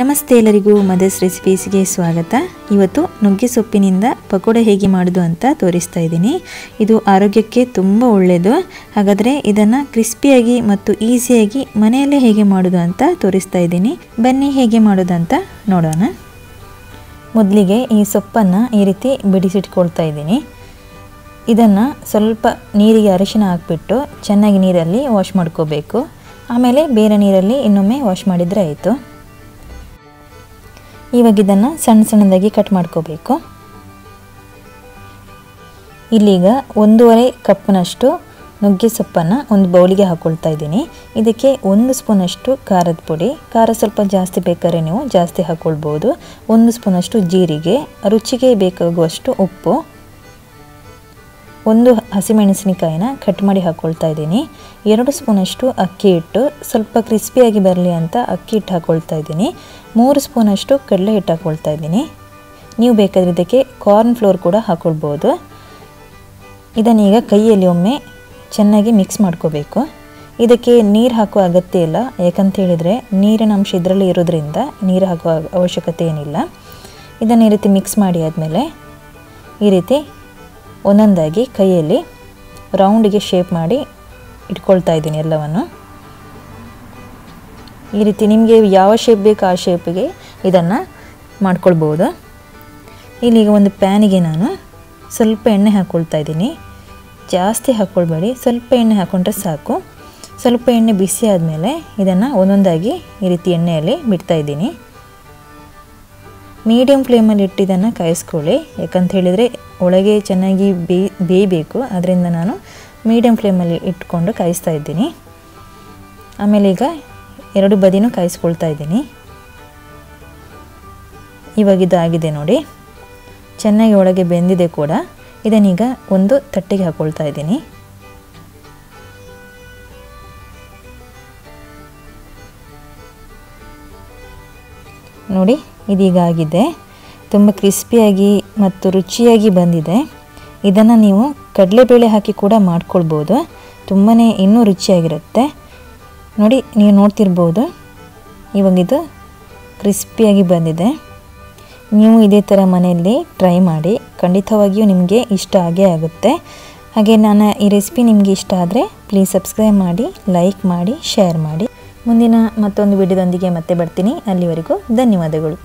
ನಮಸ್ತೆ ಎಲ್ಲರಿಗೂ ಮದರ್ಸ್ ರೆಸಿಪೀಸ್ಗೆ ಸ್ವಾಗತ. ಇವತ್ತು ನುಗ್ಗೆ ಸೊಪ್ಪಿನಿಂದ ಪಕೋಡ ಹೇಗೆ ಮಾಡೋದು ಅಂತ ತೋರಿಸ್ತಾ ಇದ್ದೀನಿ. ಇದು ಆರೋಗ್ಯಕ್ಕೆ ತುಂಬ ಒಳ್ಳೆಯದು ಹಾಗಾದರೆ ಇದನ್ನು ಕ್ರಿಸ್ಪಿಯಾಗಿ ಮತ್ತು ಈಸಿಯಾಗಿ ಮನೆಯಲ್ಲೇ ಹೇಗೆ ಮಾಡೋದು ಅಂತ ತೋರಿಸ್ತಾ ಇದ್ದೀನಿ. ಬನ್ನಿ ಹೇಗೆ ಮಾಡೋದು ಅಂತ ನೋಡೋಣ. ಮೊದಲಿಗೆ ಈ ಸೊಪ್ಪನ್ನು ಈ ರೀತಿ ಬಿಡಿಸಿಟ್ಕೊಳ್ತಾ ಇದ್ದೀನಿ. ಇದನ್ನು ಸ್ವಲ್ಪ ನೀರಿಗೆ ಅರಿಶಿನ ಹಾಕ್ಬಿಟ್ಟು ಚೆನ್ನಾಗಿ ನೀರಲ್ಲಿ ವಾಶ್ ಮಾಡ್ಕೋಬೇಕು. ಆಮೇಲೆ ಬೇರೆ ನೀರಲ್ಲಿ ಇನ್ನೊಮ್ಮೆ ವಾಶ್ ಮಾಡಿದರೆ ಆಯಿತು. ಇವಾಗ ಇದನ್ನು ಸಣ್ಣ ಸಣ್ಣದಾಗಿ ಕಟ್ ಮಾಡ್ಕೋಬೇಕು. ಇಲ್ಲೀಗ ಒಂದೂವರೆ ಕಪ್ನಷ್ಟು ನುಗ್ಗೆ ಸೊಪ್ಪನ್ನು ಒಂದು ಬೌಲಿಗೆ ಹಾಕ್ಕೊಳ್ತಾ ಇದ್ದೀನಿ. ಇದಕ್ಕೆ ಒಂದು ಸ್ಪೂನಷ್ಟು ಖಾರದ ಪುಡಿ, ಖಾರ ಸ್ವಲ್ಪ ಜಾಸ್ತಿ ಬೇಕಾದ್ರೆ ನೀವು ಜಾಸ್ತಿ ಹಾಕ್ಕೊಳ್ಬೋದು ಒಂದು ಸ್ಪೂನಷ್ಟು ಜೀರಿಗೆ, ರುಚಿಗೆ ಬೇಕಾಗುವಷ್ಟು ಉಪ್ಪು ಒಂದು ಹಸಿಮೆಣಸಿನಕಾಯಿನ ಕಟ್ ಮಾಡಿ ಹಾಕ್ಕೊಳ್ತಾ ಇದ್ದೀನಿ. ಎರಡು ಸ್ಪೂನಷ್ಟು ಅಕ್ಕಿ ಹಿಟ್ಟು, ಸ್ವಲ್ಪ ಕ್ರಿಸ್ಪಿಯಾಗಿ ಬರಲಿ ಅಂತ ಅಕ್ಕಿ ಹಿಟ್ಟು ಹಾಕ್ಕೊಳ್ತಾ ಇದ್ದೀನಿ. ಮೂರು ಸ್ಪೂನಷ್ಟು ಕಡಲೆ ಹಿಟ್ಟು ಹಾಕ್ಕೊಳ್ತಾ ಇದ್ದೀನಿ. ನೀವು ಬೇಕಾದರೆ ಇದಕ್ಕೆ ಕಾರ್ನ್ ಫ್ಲೋರ್ ಕೂಡ ಹಾಕ್ಕೊಳ್ಬೋದು ಇದನ್ನೀಗ ಕೈಯಲ್ಲಿ ಒಮ್ಮೆ ಚೆನ್ನಾಗಿ ಮಿಕ್ಸ್ ಮಾಡ್ಕೋಬೇಕು. ಇದಕ್ಕೆ ನೀರು ಹಾಕುವ ಅಗತ್ಯ ಇಲ್ಲ. ಯಾಕಂತ ಹೇಳಿದರೆ ನೀರಿನ ಅಂಶ ಇದರಲ್ಲಿ ಇರೋದ್ರಿಂದ ನೀರು ಹಾಕುವ ಅವಶ್ಯಕತೆ ಏನಿಲ್ಲ. ಇದನ್ನು ಈ ರೀತಿ ಮಿಕ್ಸ್ ಮಾಡಿ ಆದಮೇಲೆ ಈ ರೀತಿ ಒಂದೊಂದಾಗಿ ಕೈಯಲ್ಲಿ ರೌಂಡಿಗೆ ಶೇಪ್ ಮಾಡಿ ಇಟ್ಕೊಳ್ತಾ ಇದ್ದೀನಿ ಎಲ್ಲವನ್ನು. ಈ ರೀತಿ ನಿಮಗೆ ಯಾವ ಶೇಪ್ ಬೇಕು ಆ ಶೇಪಿಗೆ ಇದನ್ನು ಮಾಡ್ಕೊಳ್ಬೋದು ಈಗ ಒಂದು ಪ್ಯಾನಿಗೆ ನಾನು ಸ್ವಲ್ಪ ಎಣ್ಣೆ ಹಾಕ್ಕೊಳ್ತಾ ಇದ್ದೀನಿ. ಜಾಸ್ತಿ ಹಾಕ್ಕೊಳ್ಬೇಡಿ ಸ್ವಲ್ಪ ಎಣ್ಣೆ ಹಾಕ್ಕೊಂಡ್ರೆ ಸಾಕು. ಸ್ವಲ್ಪ ಎಣ್ಣೆ ಬಿಸಿ ಆದಮೇಲೆ ಇದನ್ನು ಒಂದೊಂದಾಗಿ ಈ ರೀತಿ ಎಣ್ಣೆಯಲ್ಲಿ ಬಿಡ್ತಾ ಇದ್ದೀನಿ. ಮೀಡಿಯಮ್ ಫ್ಲೇಮಲ್ಲಿ ಇಟ್ಟು ಇದನ್ನು ಕಾಯಿಸ್ಕೊಳ್ಳಿ. ಯಾಕಂತ ಹೇಳಿದರೆ ಒಳಗೆ ಚೆನ್ನಾಗಿ ಬೇಯ್ ಬೇಯಬೇಕು. ಅದರಿಂದ ನಾನು ಮೀಡಿಯಮ್ ಫ್ಲೇಮಲ್ಲಿ ಇಟ್ಕೊಂಡು ಕಾಯಿಸ್ತಾ ಇದ್ದೀನಿ. ಆಮೇಲೆ ಈಗ ಎರಡು ಬದಿನೂ ಕಾಯಿಸ್ಕೊಳ್ತಾ ಇದ್ದೀನಿ. ಇವಾಗ ಇದು ಆಗಿದೆ ನೋಡಿ. ಚೆನ್ನಾಗಿ ಒಳಗೆ ಬೆಂದಿದೆ ಕೂಡ. ಇದನ್ನೀಗ ಒಂದು ತಟ್ಟೆಗೆ ಹಾಕ್ಕೊಳ್ತಾ ಇದ್ದೀನಿ. ನೋಡಿ ಇದೀಗ ಆಗಿದೆ ತುಂಬ ಕ್ರಿಸ್ಪಿಯಾಗಿ ಮತ್ತು ರುಚಿಯಾಗಿ ಬಂದಿದೆ. ಇದನ್ನು ನೀವು ಕಡಲೆಬೇಳೆ ಹಾಕಿ ಕೂಡ ಮಾಡ್ಕೊಳ್ಬೋದು. ತುಂಬಾ ಇನ್ನೂ ರುಚಿಯಾಗಿರುತ್ತೆ. ನೋಡಿ, ನೀವು ನೋಡ್ತಿರ್ಬೋದು. ಇವಾಗಿದು ಕ್ರಿಸ್ಪಿಯಾಗಿ ಬಂದಿದೆ. ನೀವು ಇದೇ ಥರ ಮನೆಯಲ್ಲಿ ಟ್ರೈ ಮಾಡಿ. ಖಂಡಿತವಾಗಿಯೂ ನಿಮಗೆ ಇಷ್ಟ ಆಗೇ ಆಗುತ್ತೆ. ಹಾಗೆ ನಾನು ಈ ರೆಸಿಪಿ ನಿಮಗೆ ಇಷ್ಟ ಆದರೆ ಪ್ಲೀಸ್ ಸಬ್ಸ್ಕ್ರೈಬ್ ಮಾಡಿ ಲೈಕ್ ಮಾಡಿ ಶೇರ್ ಮಾಡಿ. ಮುಂದಿನ ಮತ್ತೊಂದು ವಿಡಿಯೋದೊಂದಿಗೆ ಮತ್ತೆ ಬರ್ತೀನಿ. ಅಲ್ಲಿವರೆಗೂ ಧನ್ಯವಾದಗಳು.